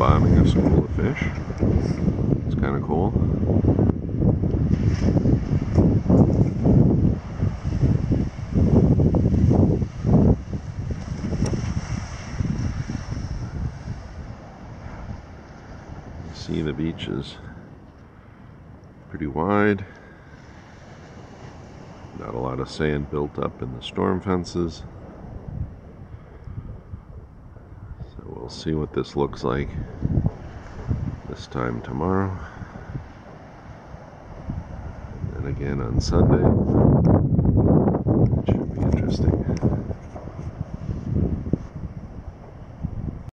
spawning a school of fish. It's kind of cool. See the beach is pretty wide. Not a lot of sand built up in the storm fences. We'll see what this looks like this time tomorrow. And again on Sunday.